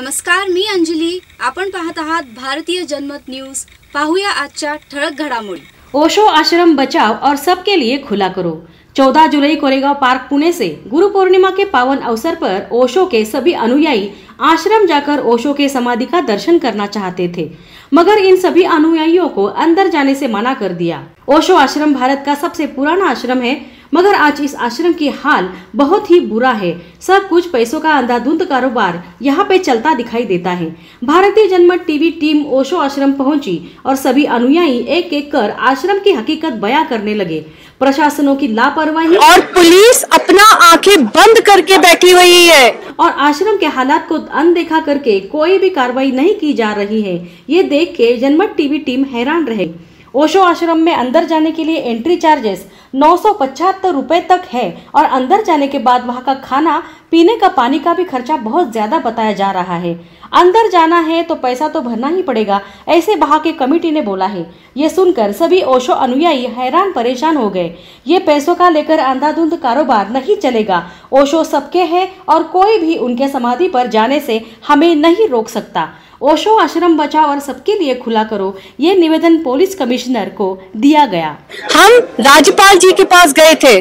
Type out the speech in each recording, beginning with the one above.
नमस्कार मी अंजली. आपण पाहत आहात भारतीय जनमत न्यूज. पाहूया आजच्या ठळक घडामोडी. ओशो आश्रम बचाव और सबके लिए खुला करो. 14 जुलाई कोरेगांव पार्क पुणे से गुरु पूर्णिमा के पावन अवसर पर ओशो के सभी अनुयायी आश्रम जाकर ओशो के समाधि का दर्शन करना चाहते थे, मगर इन सभी अनुयायियों को अंदर जाने से मना कर दिया। ओशो आश्रम भारत का सबसे पुराना आश्रम है, मगर आज इस आश्रम की हाल बहुत ही बुरा है। सब कुछ पैसों का अंधाधुंध कारोबार यहाँ पे चलता दिखाई देता है। भारतीय जनमत टीवी टीम ओशो आश्रम पहुँची और सभी अनुयायी एक एक कर आश्रम की हकीकत बयां करने लगे। प्रशासनों की लापरवाही और पुलिस अपना आँखें बंद करके बैठी हुई है। और आश्रम के हालात को अनदेखा करके कोई भी कार्रवाई नहीं की जा रही है। ये देख के जनमत टीवी टीम हैरान रहे। ओशो आश्रम में अंदर जाने के लिए एंट्री चार्जेस नौ सौ तक है और अंदर जाने के बाद वहाँ का खाना, पीने का पानी का भी खर्चा बहुत ज़्यादा बताया जा रहा है। अंदर जाना है तो पैसा तो भरना ही पड़ेगा, ऐसे वहाँ के कमेटी ने बोला है। ये सुनकर सभी ओशो अनुयायी हैरान परेशान हो गए। ये पैसों का लेकर अंधाधुंध कारोबार नहीं चलेगा। ओशो सबके है और कोई भी उनके समाधि पर जाने से हमें नहीं रोक सकता। ओशो आश्रम बचाओ और सबके लिए खुला करो। ये निवेदन पुलिस कमिश्नर को दिया गया। हम राज्यपाल जी के पास गए थे।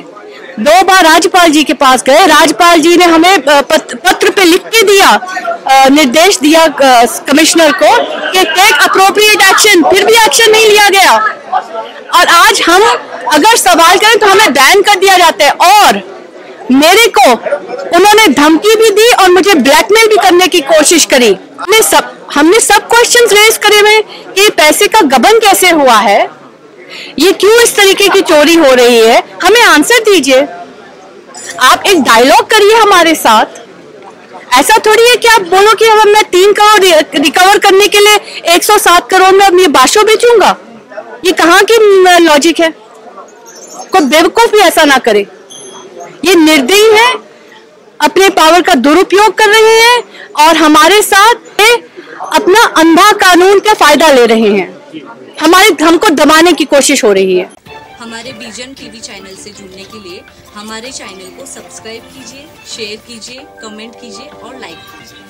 दो बार राज्यपाल जी के पास गए। राज्यपाल जी ने हमें पत्र पे लिख के दिया निर्देश दिया कमिश्नर को कि टेक अप्रोप्रिएट एक्शन फिर भी एक्शन नहीं लिया गया। और आज हम अगर सवाल करें तो हमें बैन कर दिया जाता है। और मेरे को उन्होंने धमकी भी दी और मुझे ब्लैकमेल भी करने की कोशिश करी। हमने सब हमने सब क्वेश्चंस रेज करे हुए कि पैसे का गबन कैसे हुआ है? ये क्यों इस तरीके की चोरी हो रही है? हमें आंसर दीजिए। आप एक डायलॉग करिए हमारे साथ। ऐसा थोड़ी है कि आप बोलो कि अब मैं तीन करोड़ रिकवर करने के लिए 107 करोड़ में अब ये बाशो बेचूँगा। ये कहाँ की लॉजिक है? कोई बेवकूफ़ भी ऐसा ना करे। ये निर्दयी है, अपने पावर का दुरुपयोग कर रहे हैं और हमारे साथ अपना अंधा कानून का फ़ायदा ले रहे हैं। हमारे हमको दबाने की कोशिश हो रही है। हमारे बीजन टीवी चैनल से जुड़ने के लिए हमारे चैनल को सब्सक्राइब कीजिए, शेयर कीजिए, कमेंट कीजिए और लाइक कीजिए।